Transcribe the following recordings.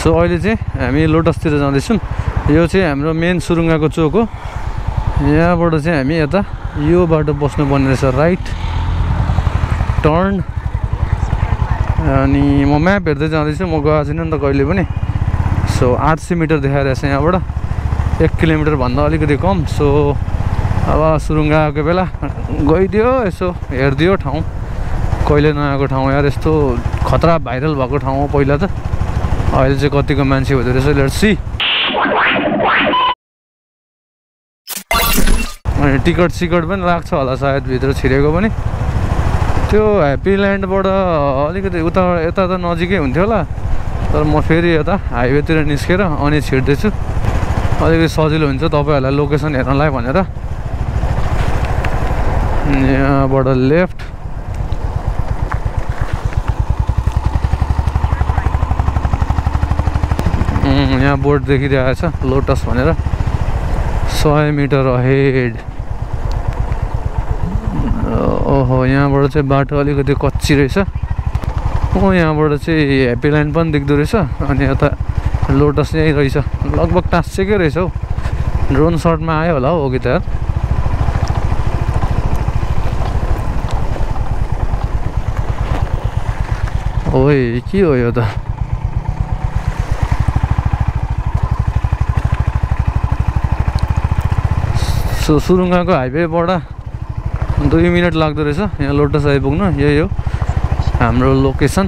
So अहिले चाहिँ हामी लोटसतिर जाँदैछौँ। यो चाहिँ हाम्रो मेन सुरुङ्गाको चोक हो। यहाँबाट चाहिँ हामी यता यो बाटो बस्नुपर्ने रहेछ राइट टर्न अनि म म्याप हेर्दै जाँदैछु म गएको छैन नि त कहिले पनि। सो आठ सय मिटर देखाइरहेको छ यहाँबाट। एक किलोमिटरभन्दा अलिकति कम। सो अब सुरुङ्गा आएको बेला गइदियो यसो हेरिदियो ठाउँ। कहिले नआएको ठाउँ यार यस्तो खतरा भाइरल भएको ठाउँ हो पहिला त। अहिले चाहिँ कतिको मान्छे हुँदो रहेछ लेट सी अनि टिकट सिकट पनि लाग्छ होला सायद भित्र छिरेको पनि त्यो ह्याप्पी ल्यान्डबाट अलिकति उता यता त नजिकै हुन्थ्यो होला तर म फेरि यता हाइवेतिर निस्केर अनि छिर्दैछु अलिकति सजिलो हुन्छ तपाईँहरूलाई लोकेसन हेर्नलाई भनेर यहाँबाट लेफ्ट यहाँ बोर्ड देखिरहेको छ लोटस भनेर। सय मिटर अहेड ओहो यहाँबाट चाहिँ बाटो अलिकति कच्ची रहेछ। हो यहाँबाट चाहिँ ह्याप्पी ल्यान्ड पनि देख्दो रहेछ अनि यता लोटस यहीँ रहेछ। लगभग टाँसिएकै रहेछ हौ। ड्रोन सर्टमा आयो होला हौ कि त। ओइ के हो यो त? सो सुरुङ्गाको हाइवेबाट दुई मिनट लाग्दो रहेछ। यहाँ लोटस आइपुग्नु यही हो। हाम्रो लोकेसन।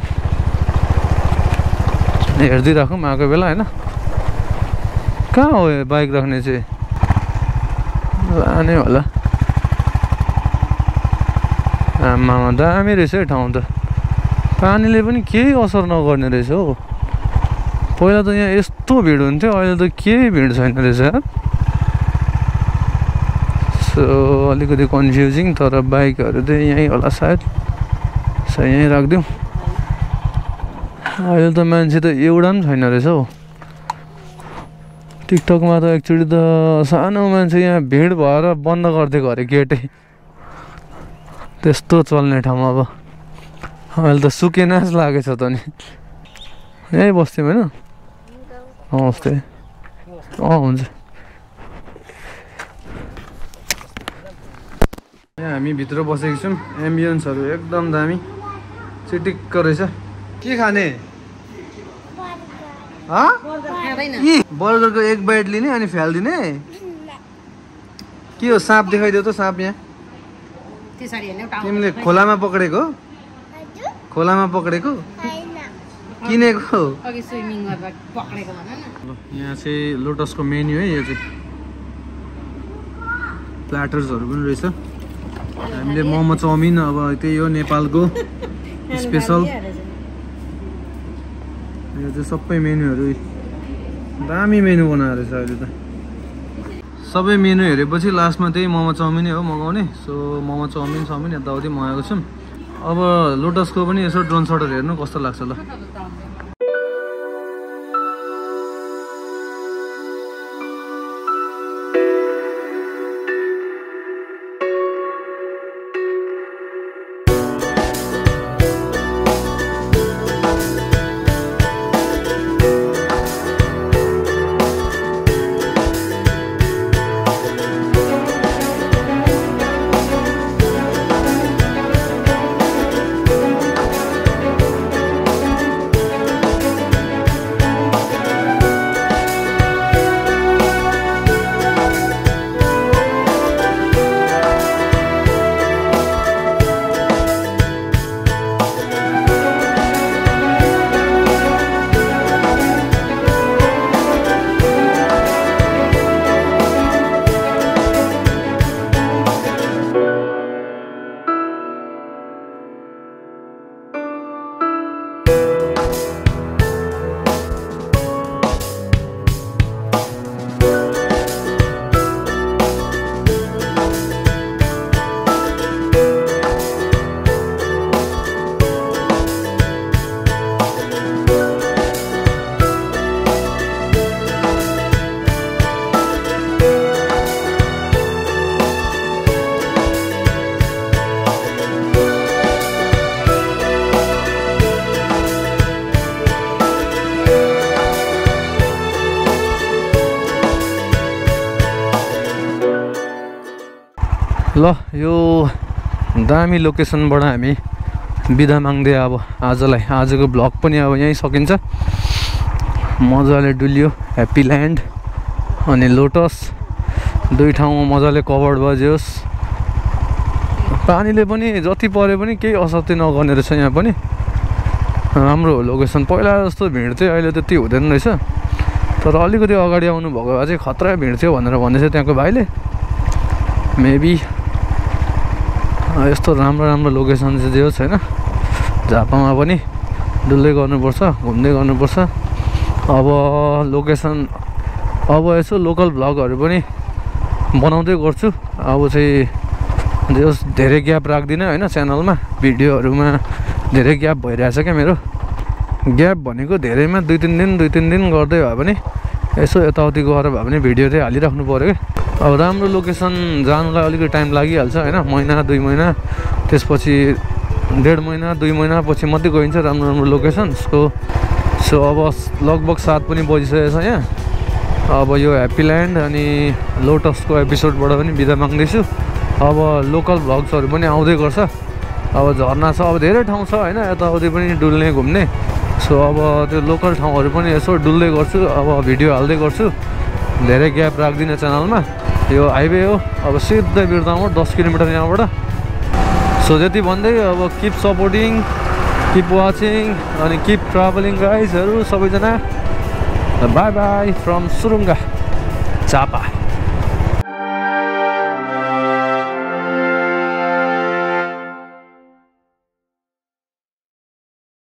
हेर्दै राखौँ आएको बेला होइन? कहाँ हो बाइक राख्ने चाहिँ? लाने होला। आमामा दामी रहेछ है ठाउँ त। पानीले पनि केही असर नगर्ने रहेछ हौ। पहिला त यहाँ यस्तो भिड हुन्थ्यो अहिले त केही भिड छैन रहेछ। सो अलिकति कन्फ्युजिङ तर बाइकहरू चाहिँ यहीँ होला सायद। सो यहीँ राखिदिउँ। अहिले त मान्छे त एउटा पनि छैन रहेछ हौ। टिकटकमा त एकचोटि त सानो मान्छे यहाँ भिड भएर बन्द गरिदिएको अरे गेटै। त्यस्तो चल्ने ठाउँ अब। अहिले त सुके नाच लागेछ त नि। यहीँ बस्थ्यौँ होइन? नमस्ते अँ हुन्छ। हामी भित्र बसेको छौँ। एम्बियन्सहरू एकदम दामी। चिटिक्क रहेछ। के खाने? हँ? यी बर्गरको एक बाइट लिने अनि फ्यालिदिने? के हो साँप देखाइदेऊ त साँप यहाँ। त्यसरी हेर्ने टाउको तिमीले खोलामा पक्रेको खोलामा पक्रेको किनेको? यहाँ चाहिँ लोटसको मेन्यु है यो चाहिँ। प्ल्याटर्सहरू पनि रहेछ। हामीले मोमो चाउमिन अब त्यही हो नेपालको स्पेसल। यो चाहिँ सबै मेन्युहरू दामी मेन्यु बनाएर रहेछ अहिले त। सबै मेन्यु हेरेपछि लास्टमा त्यही मोमो चाउमिनै हो मगाउने। सो मोमो चाउमिन चाउमिन यताउति मगाएको छौँ। अब लोटसको पनि यसो ड्रोन सटहरू हेर्नु कस्तो लाग्छ ल। ल यो दामी लोकेसनबाट हामी बिदा माग्दै अब आजलाई आजको भ्लग पनि अब यहीँ सकिन्छ। मजाले डुल्यो ह्याप्पी ल्यान्ड अनि लोटस दुई ठाउँमा मजाले कभर्ड बजियोस्। पानीले पनि जति परे पनि केही असत्य नगर्ने रहेछ यहाँ पनि। राम्रो हो लोकेसन। पहिला जस्तो भिड चाहिँ अहिले त्यति हुँदैन रहेछ। तर अलिकति अगाडि आउनु भएको भए चाहिँ खतरा भिड थियो भनेर भन्दैछ त्यहाँको भाइले। मेबी यस्तो राम्रो राम्रो लोकेसन चाहिँ होस् होइन झापामा पनि डुल्दै गर्नुपर्छ घुम्दै गर्नुपर्छ। अब लोकेसन अब यसो लोकल भ्लगहरू पनि बनाउँदै गर्छु। अब चाहिँ जे होस् धेरै ग्याप राख्दिनँ होइन च्यानलमा भिडियोहरूमा धेरै ग्याप भइरहेछ क्या मेरो। ग्याप भनेको धेरैमा दुई तिन दिन दुई तिन दिन गर्दै भए पनि यसो यताउति गएर भए पनि भिडियो चाहिँ हालिराख्नु पऱ्यो क्या। अब राम्रो लोकेसन जानुलाई अलिकति टाइम लागिहाल्छ होइन? महिना दुई महिना त्यसपछि डेढ महिना दुई महिनापछि मात्रै गइन्छ राम्रो राम्रो लोकेसन। सो सो अब लगभग सात पनि बजिसकेको छ यहाँ। अब यो ह्याप्पी ल्यान्ड अनि लोटसको एपिसोडबाट पनि बिदा माग्दैछु। अब लोकल भ्लग्सहरू पनि आउँदै गर्छ। अब झर्ना छ अब धेरै ठाउँ छ होइन? यताउति पनि डुल्ने घुम्ने। सो अब त्यो लोकल ठाउँहरू पनि यसो डुल्दै गर्छु अब भिडियो हाल्दै गर्छु। धेरै ग्याप राख्दिनँ च्यानलमा। यो हाइवे हो। अब सिधै बिर्तामोड दस किलोमिटर यहाँबाट। सो त्यति भन्दै अब किप सपोर्टिङ किप वाचिङ अनि किप ट्राभलिङ गाइजहरू सबैजना। बाई बाई फ्रम सुरुङ्गा चापा